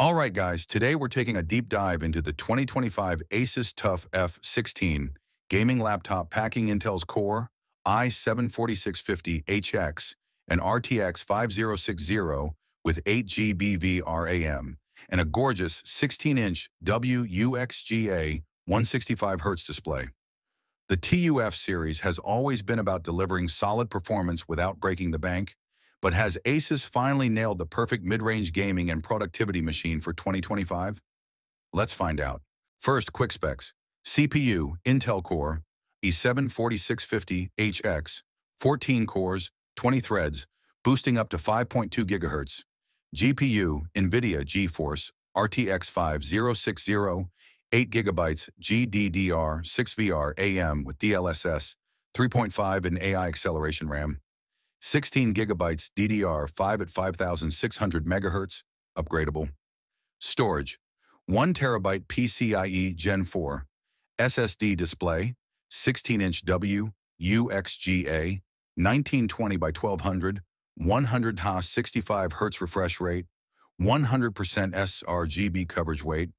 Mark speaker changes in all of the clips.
Speaker 1: All right, guys, today we're taking a deep dive into the 2025 Asus TUF F16 gaming laptop packing Intel's Core i7-4650HX and RTX 5060 with 8GB VRAM and a gorgeous 16-inch WUXGA 165Hz display. The TUF series has always been about delivering solid performance without breaking the bank, but has Asus finally nailed the perfect mid-range gaming and productivity machine for 2025? Let's find out. First, quick specs. CPU, Intel Core, i7-4650HX, 14 cores, 20 threads, boosting up to 5.2 GHz. GPU, NVIDIA GeForce RTX 5060, 8 GB GDDR 6VR AM with DLSS, 3.5 and AI acceleration RAM, 16 gigabytes DDR5 at 5600 megahertz, upgradable. Storage, 1 terabyte PCIe Gen 4, SSD display, 16-inch W, UXGA, 1920 by 1200, 100 Hz 65 Hz refresh rate, 100% sRGB coverage weight,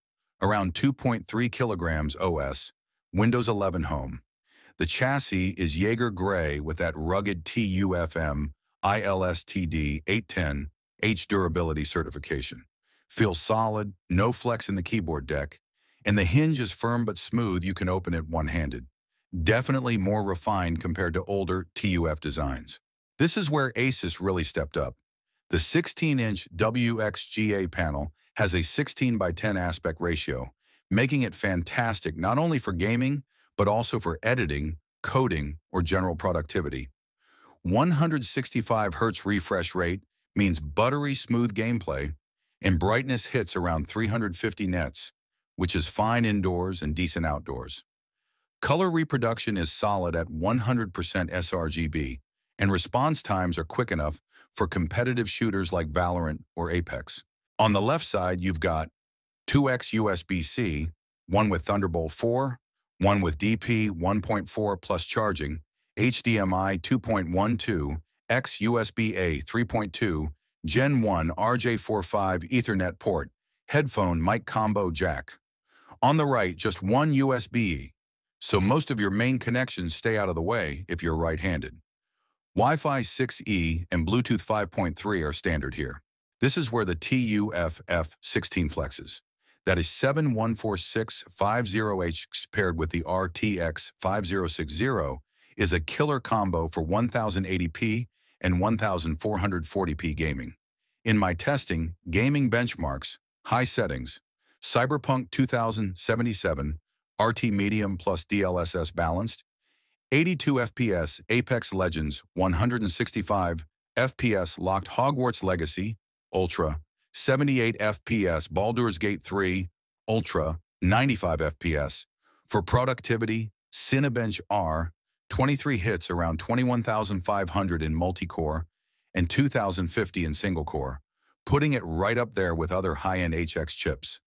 Speaker 1: around 2.3 kilograms OS, Windows 11 Home. The chassis is Jaeger Gray with that rugged TUF MIL-STD 810 H durability certification. Feels solid, no flex in the keyboard deck, and the hinge is firm but smooth you can open it one-handed. Definitely more refined compared to older TUF designs. This is where Asus really stepped up. The 16-inch WXGA panel has a 16 by 10 aspect ratio, making it fantastic not only for gaming, but also for editing, coding, or general productivity. 165 Hz refresh rate means buttery smooth gameplay, and brightness hits around 350 nits, which is fine indoors and decent outdoors. Color reproduction is solid at 100% sRGB, and response times are quick enough for competitive shooters like Valorant or Apex. On the left side, you've got 2x USB-C, one with Thunderbolt 4, one with DP 1.4 plus charging, HDMI 2.12, X USB-A 3.2, Gen 1 RJ45 Ethernet port, headphone mic combo jack. On the right, just one USB-A, so most of your main connections stay out of the way if you're right-handed. Wi-Fi 6E and Bluetooth 5.3 are standard here. This is where the TUF-F16 flexes. That is 714650H paired with the RTX 5060 is a killer combo for 1080p and 1440p gaming. In my testing, gaming benchmarks, high settings, Cyberpunk 2077, RT Medium plus DLSS balanced, 82 FPS Apex Legends 165 FPS locked Hogwarts Legacy Ultra 78 FPS Baldur's Gate 3 Ultra 95 FPS for productivity Cinebench R 23 hits around 21,500 in multi-core and 2,050 in single-core, putting it right up there with other high-end HX chips.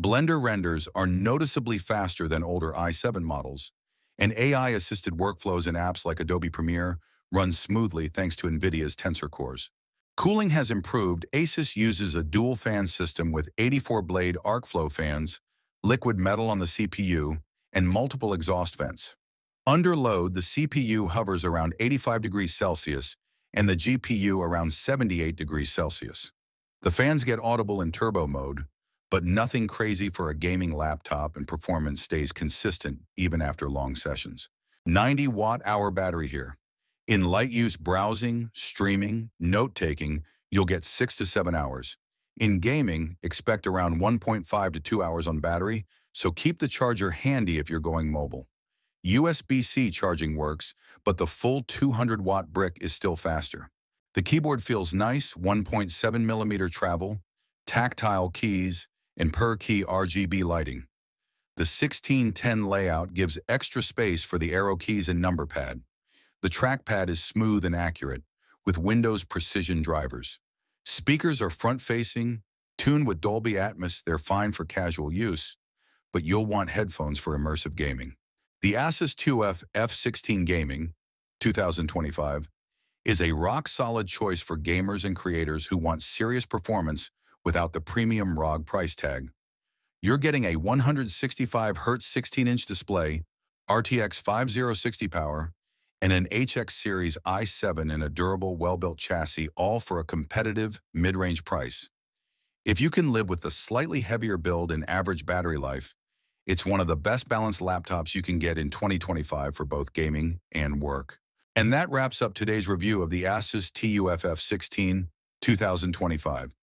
Speaker 1: Blender renders are noticeably faster than older i7 models, and AI-assisted workflows in apps like Adobe Premiere run smoothly thanks to NVIDIA's Tensor cores. Cooling has improved. Asus uses a dual fan system with 84-blade ArcFlow fans, liquid metal on the CPU, and multiple exhaust vents. Under load, the CPU hovers around 85 degrees Celsius and the GPU around 78 degrees Celsius. The fans get audible in turbo mode, but nothing crazy for a gaming laptop and performance stays consistent even after long sessions. 90 watt hour battery here. In light use browsing, streaming, note-taking, you'll get 6 to 7 hours. In gaming, expect around 1.5 to 2 hours on battery, so keep the charger handy if you're going mobile. USB-C charging works, but the full 200 watt brick is still faster. The keyboard feels nice, 1.7 millimeter travel, tactile keys, and per-key RGB lighting. The 1610 layout gives extra space for the arrow keys and number pad. The trackpad is smooth and accurate, with Windows precision drivers. Speakers are front-facing, tuned with Dolby Atmos, they're fine for casual use, but you'll want headphones for immersive gaming. The Asus TUF F16 Gaming 2025 is a rock-solid choice for gamers and creators who want serious performance without the premium ROG price tag. You're getting a 165 Hz 16-inch display, RTX 5060 power, and an HX Series i7 in a durable, well-built chassis, all for a competitive, mid-range price. If you can live with the slightly heavier build and average battery life, it's one of the best balanced laptops you can get in 2025 for both gaming and work. And that wraps up today's review of the Asus TUF F16 2025.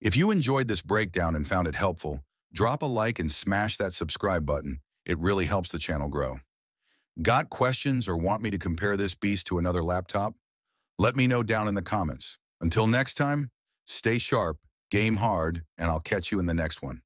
Speaker 1: If you enjoyed this breakdown and found it helpful, drop a like and smash that subscribe button. It really helps the channel grow. Got questions or want me to compare this beast to another laptop? Let me know down in the comments. Until next time, stay sharp, game hard, and I'll catch you in the next one.